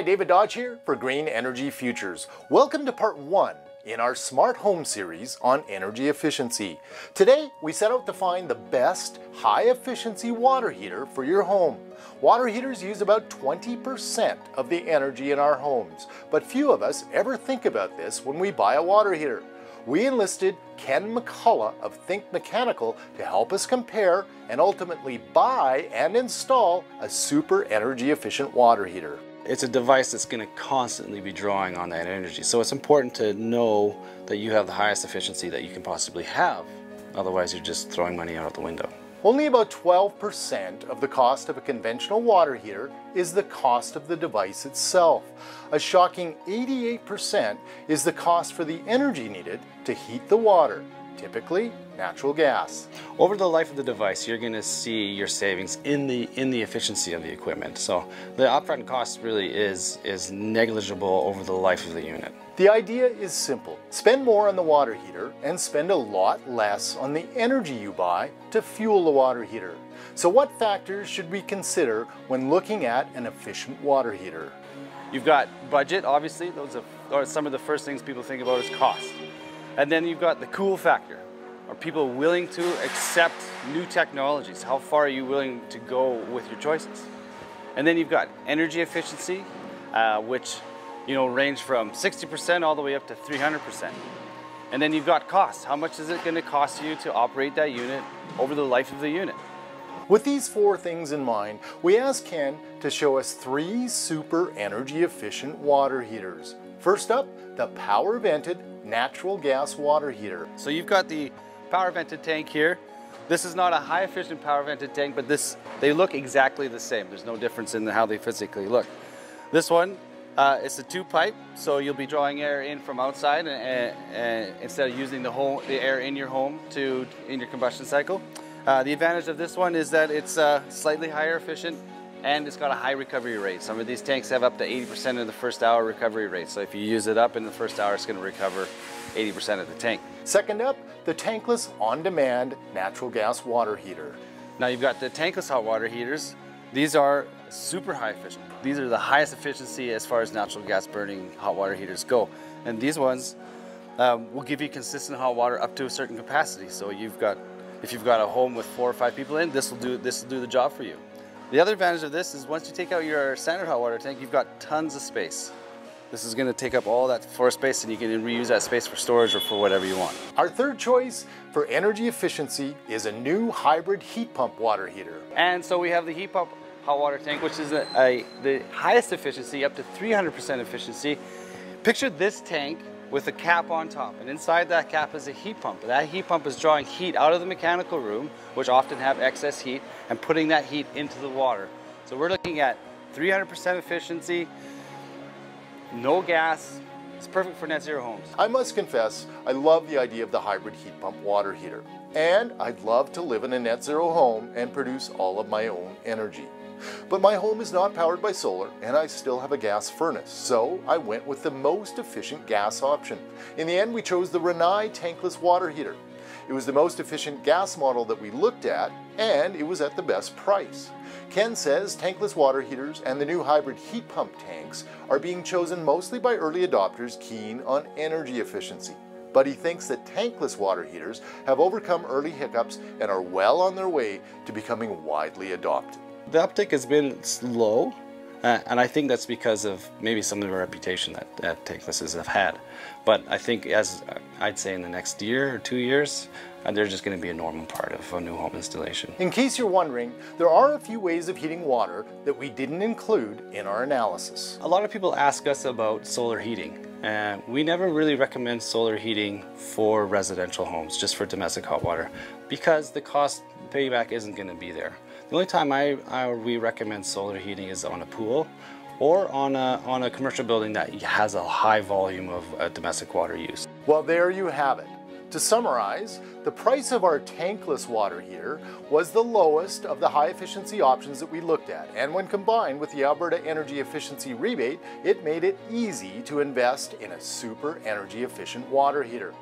Hi, David Dodge here for Green Energy Futures. Welcome to part one in our Smart Home series on energy efficiency. Today, we set out to find the best high efficiency water heater for your home. Water heaters use about 20% of the energy in our homes, but few of us ever think about this when we buy a water heater. We enlisted Ken McCullough of Think Mechanical to help us compare and ultimately buy and install a super energy efficient water heater. It's a device that's going to constantly be drawing on that energy. So it's important to know that you have the highest efficiency that you can possibly have. Otherwise, you're just throwing money out the window. Only about 12% of the cost of a conventional water heater is the cost of the device itself. A shocking 88% is the cost for the energy needed to heat the water typically natural gas. Over the life of the device, you're going to see your savings in the in the efficiency of the equipment. So the upfront cost really is is negligible over the life of the unit. The idea is simple. Spend more on the water heater and spend a lot less on the energy you buy to fuel the water heater. So what factors should we consider when looking at an efficient water heater? You've got budget, obviously. Those are some of the first things people think about is cost. And then you've got the cool factor. Are people willing to accept new technologies? How far are you willing to go with your choices? And then you've got energy efficiency, uh, which you know range from 60% all the way up to 300%. And then you've got cost. How much is it going to cost you to operate that unit over the life of the unit? With these four things in mind, we asked Ken to show us three super energy efficient water heaters. First up, the power vented natural gas water heater. So you've got the power vented tank here. This is not a high efficient power vented tank, but this they look exactly the same. There's no difference in how they physically look. This one, uh, it's a two pipe, so you'll be drawing air in from outside and, and instead of using the, whole, the air in your home to in your combustion cycle. Uh, the advantage of this one is that it's uh, slightly higher efficient and it's got a high recovery rate. Some of these tanks have up to 80% of the first hour recovery rate. So if you use it up in the first hour, it's gonna recover 80% of the tank. Second up, the tankless on-demand natural gas water heater. Now you've got the tankless hot water heaters. These are super high efficient. These are the highest efficiency as far as natural gas burning hot water heaters go. And these ones um, will give you consistent hot water up to a certain capacity. So you've got, if you've got a home with four or five people in, this will do, this will do the job for you. The other advantage of this is once you take out your standard hot water tank, you've got tons of space. This is gonna take up all that floor space and you can reuse that space for storage or for whatever you want. Our third choice for energy efficiency is a new hybrid heat pump water heater. And so we have the heat pump hot water tank, which is a, a the highest efficiency, up to 300% efficiency. Picture this tank with a cap on top. And inside that cap is a heat pump. That heat pump is drawing heat out of the mechanical room, which often have excess heat, and putting that heat into the water. So we're looking at 300% efficiency, no gas. It's perfect for net zero homes. I must confess, I love the idea of the hybrid heat pump water heater. And I'd love to live in a net zero home and produce all of my own energy. But my home is not powered by solar and I still have a gas furnace, so I went with the most efficient gas option. In the end, we chose the Rinnai tankless water heater. It was the most efficient gas model that we looked at, and it was at the best price. Ken says tankless water heaters and the new hybrid heat pump tanks are being chosen mostly by early adopters keen on energy efficiency. But he thinks that tankless water heaters have overcome early hiccups and are well on their way to becoming widely adopted. The uptick has been slow, uh, and I think that's because of maybe some of the reputation that, that tanklesses have had. But I think as uh, I'd say in the next year or two years, uh, they're just going to be a normal part of a new home installation. In case you're wondering, there are a few ways of heating water that we didn't include in our analysis. A lot of people ask us about solar heating. And we never really recommend solar heating for residential homes, just for domestic hot water, because the cost payback isn't going to be there. The only time I, I, we recommend solar heating is on a pool or on a, on a commercial building that has a high volume of uh, domestic water use. Well, there you have it. To summarize, the price of our tankless water heater was the lowest of the high efficiency options that we looked at, and when combined with the Alberta Energy Efficiency Rebate, it made it easy to invest in a super energy efficient water heater.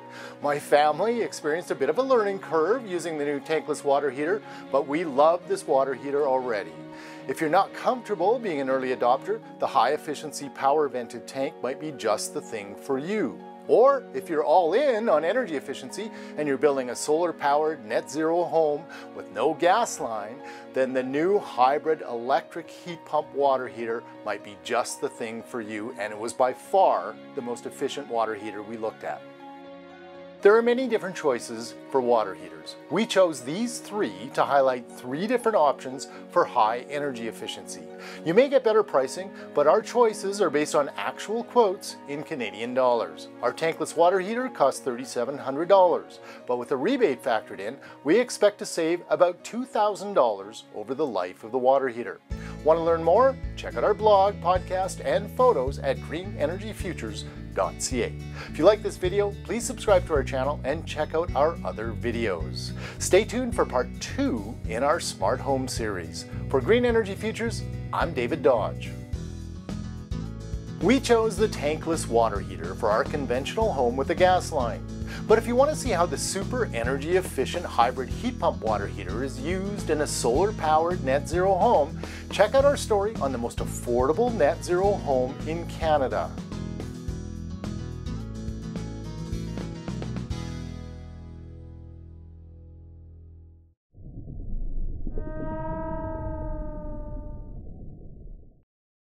My family experienced a bit of a learning curve using the new tankless water heater, but we love this water heater already. If you're not comfortable being an early adopter, the high efficiency power vented tank might be just the thing for you. Or if you're all in on energy efficiency and you're building a solar powered net zero home with no gas line, then the new hybrid electric heat pump water heater might be just the thing for you and it was by far the most efficient water heater we looked at. There are many different choices for water heaters. We chose these three to highlight three different options for high energy efficiency. You may get better pricing, but our choices are based on actual quotes in Canadian dollars. Our tankless water heater costs $3,700, but with a rebate factored in, we expect to save about $2,000 over the life of the water heater. Want to learn more? Check out our blog, podcast, and photos at If you like this video, please subscribe to our channel and check out our other videos. Stay tuned for part two in our Smart Home series. For Green Energy Futures, I'm David Dodge. We chose the tankless water heater for our conventional home with a gas line. But if you want to see how the super energy efficient hybrid heat pump water heater is used in a solar powered net zero home, check out our story on the most affordable net zero home in Canada.